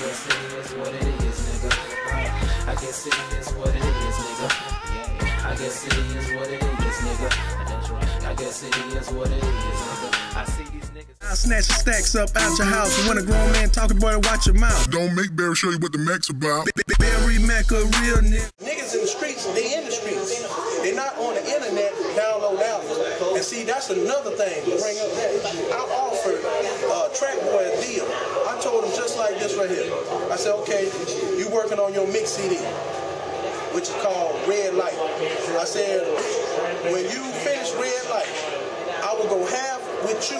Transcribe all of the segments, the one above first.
guess it is what it is, nigga. Uh, I guess it is what it is, nigga. Yeah, I guess it is what it is, nigga. That's right. I guess it is what it is, nigga. I see these niggas. I'll snatch the stacks up out your house. And when a grown man talking about it, watch your mouth. Don't make Berry show you what the Mac's about. B- B- Berry Mack, a real nigga. Niggas in the streets, they in the streets. They not on the internet download albums. And see, that's another thing to bring up that. I offered uh, Track Boy a deal. I told him just like this right here. I said, okay, you working on your mix CD, which is called Red Light. I said, when you finish Red Light, I will go half with you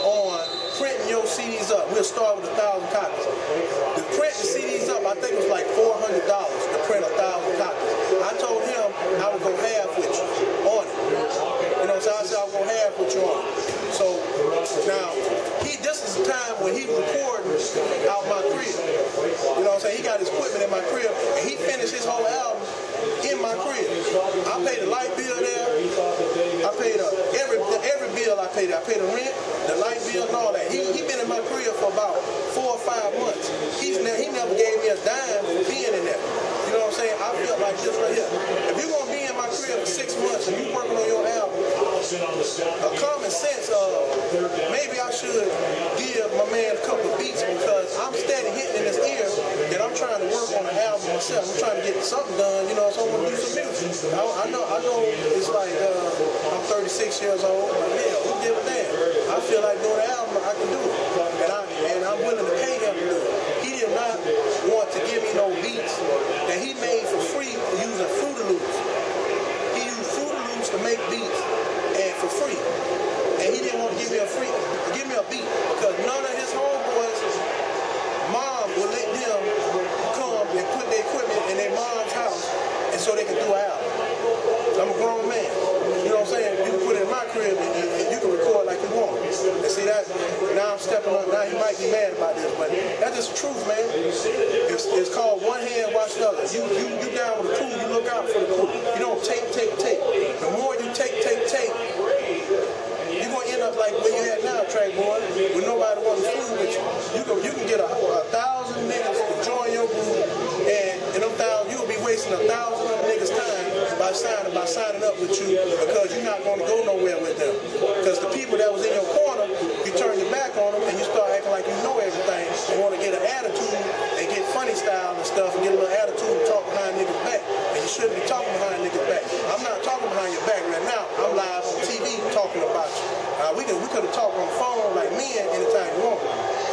on printing your CDs up. We'll start with a thousand copies. To print the CDs up, I think it was like four hundred dollars to print a thousand copies. I told him I would go half with you on it. You know, so I said I would go half with you on it. So now he this is the time when he was recording out my crib. You know what I'm saying? He got his equipment in my crib and he finished his whole album in my crib. I paid the light bill there. I paid uh, every every bill I paid. I paid the rent, the light bill, and all that. He he been in my crib for about four or five months. He's ne- he never gave me a dime for being in there. You know what I'm saying? I feel like this right here. If you're gonna be in my crib for six months and you working on your album, a common sense of should give my man a couple beats because I'm steady hitting in his ear that I'm trying to work on an album myself. I'm trying to get something done, you know, so I want to do some music. I, I know, I know it's like uh, I'm 36 years old, who give a damn? I feel like doing an album, I can do it, and I and I'm willing to pay him to do it. He did not want to give me no beats that he made for free using Fruity Loops. He used Fruity Loops to make beats and for free. And he didn't want to give me a free, give me a beat because none of his homeboys, mom would let them come and put their equipment in their mom's house and so they can do an album. I'm a grown man. You know what I'm saying? You can put it in my crib and, and- you can record like you want. And see that? Now I'm stepping up. Now he might be mad about this, but that's just the truth, man. It's, it's called one hand wash the other. You you you down with the crew. You look out for the crew. You don't take take take. The more you take take take, you're gonna end up like where you at now, track boy, with nobody wants to fool with you. You can you can get a, a thousand niggas to join your group, and in them thousand you'll be wasting a thousand of them niggas' time by signing by signing up with you because you're not gonna go nowhere with them. Because the people that was in your corner, you turn your back on them and you start acting like you know everything and want to get an attitude and get funny style and stuff and get a little attitude and talk behind niggas' back. And you shouldn't be talking behind niggas' back. I'm not talking behind your back right now. I'm live on TV talking about you. Uh, we could we could have talked on the phone like men anytime you want.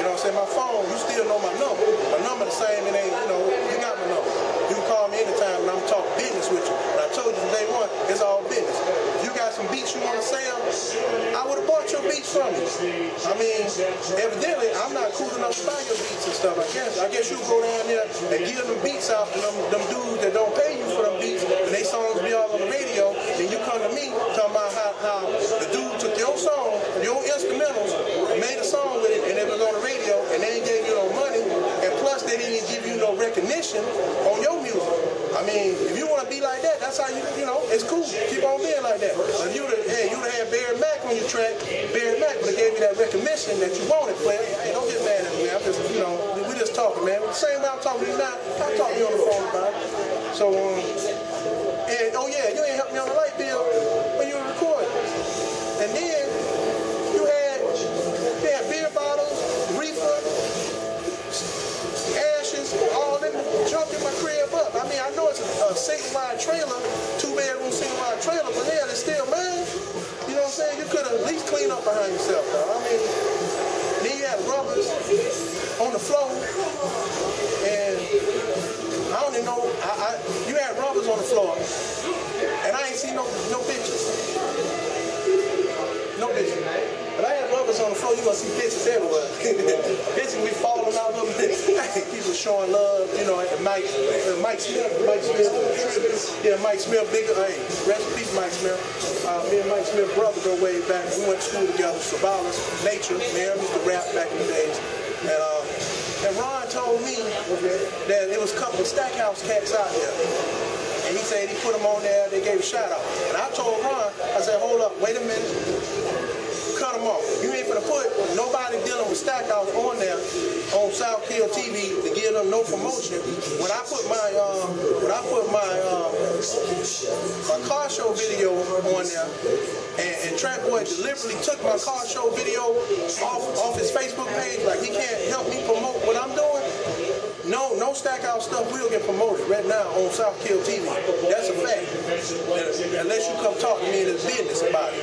You know what I'm saying? My phone, you still know my number. My number the same, it ain't, you know, you got my number. You can call me anytime and I'm talking business with you. And I told you from day one, it's all business. If you got some beats you want to sell, I would have bought your beats from. I mean, evidently, I'm not cool enough to buy your beats and stuff. I guess I guess you go down there and give them beats out to them, them dudes that don't pay you for them beats, and they songs be all on the radio. Then you come to me talking about how, how the dude took your song, your instrumentals, made a song with it, and it was on the radio, and they ain't gave you no money, and plus they didn't give you no recognition on. I mean, if you want to be like that, that's how you, you know, it's cool. Keep on being like that. If you would hey, you'd have had Berry Mack on your track, Berry Mack would have gave you that recognition that you wanted, player. Hey, don't get mad at me. I'm just, you know, we just talking, man. Same way I'm talking to you now, I talk to you on the phone about. So, um, and oh yeah, you ain't helped me on the light bill single wide trailer, two bedroom single wide trailer, but hell, it's still mine. You know what I'm saying? You could have at least cleaned up behind yourself, though. I mean, then you had rubbers on the floor, and I don't even know. I, I, you had rubbers on the floor, and I ain't seen no no bitches. No bitches. On the floor, you gonna see bitches everywhere. bitches be falling out of them. People showing love, you know, and Mike, uh, Mike Smith, Mike Smith, yeah, Mike Smith, bigger, hey, rest in peace, Mike Smith. Uh, me and Mike Smith brother go way back. We went to school together, Savalas, Nature, man, used to rap back in the days. And, uh, and Ron told me that it was a couple of Stackhouse cats out there. And he said he put them on there, they gave a shout out. And I told Ron, I said, hold up, wait a minute. Nobody dealing with Stackhouse on there on South Kill TV to give them no promotion. When I put my um, when I put my um, my car show video on there, and, and Boy deliberately took my car show video off off his Facebook page, like he can't help me promote Stackhouse stuff we will get promoted right now on South Kill TV. That's a fact. Unless you come talk to me in this business about it.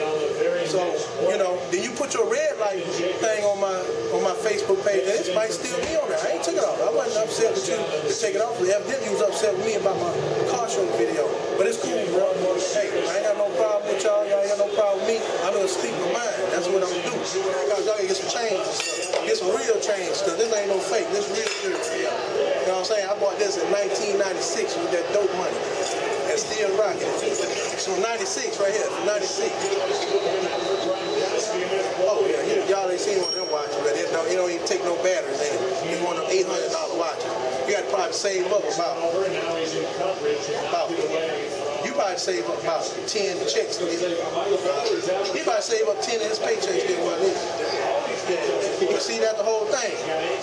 So, you know, then you put your red light thing on my on my Facebook page, and it might still be on there. I ain't took it off. I wasn't upset with you to take it off. Evidently you was upset with me about my car show video. But it's cool, bro. Hey, I ain't got no problem with y'all. Y'all ain't got no problem with me. I'm gonna speak my mind. That's what I'm gonna do. Y'all gotta get some change. Get some real change, because this ain't no fake. This real shit y'all. Know what I'm saying? I bought this in 1996 with that dope money. And still rocking. So 96 right here, 96. Oh yeah, you, y'all ain't seen one of them watches, but it don't, it don't even take no batteries in it. It's one of them $800 watches. You got to probably save up about, about you probably save up about 10 checks to it. You probably save up 10 of his paychecks to get one of these. You see that the whole thing.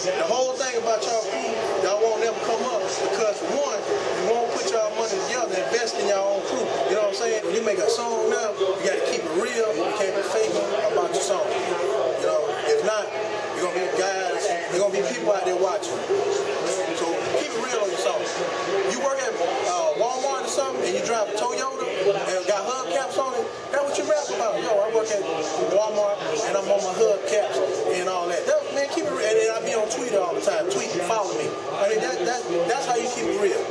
The whole thing about y'all crew, y'all won't ever come up because one, you won't put y'all money together, invest in your own crew. You know what I'm saying? When you make a song now, you gotta keep it real, you can't be fake about your song. You know, if not, you're gonna be guys, there's gonna be people out there watching. So keep it real on your song. You work at uh, Walmart or something and you drive Toyota and got hubcaps on it, that's what you rap about. Yo, I work at Walmart and I'm on my hubcaps and all that. that man, keep it real. And I be on Twitter all the time. Tweet and follow me. I mean, that, that, that's how you keep it real.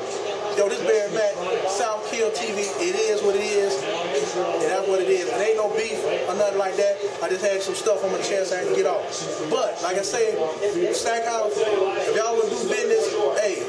Yo, this Berry Mack, South Kill TV, it is what it is. And that's what it is. It ain't no beef or nothing like that. I just had some stuff on my chest I had to get off. But, like I say, Stackhouse, if y'all want to do business, hey,